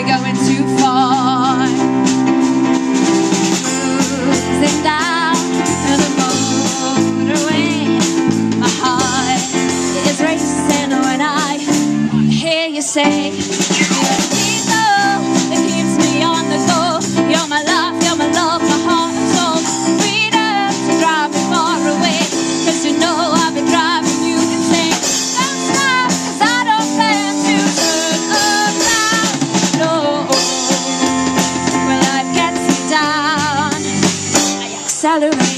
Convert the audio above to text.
we're going too far. The motorway, my heart is racing when I hear you say. accelerate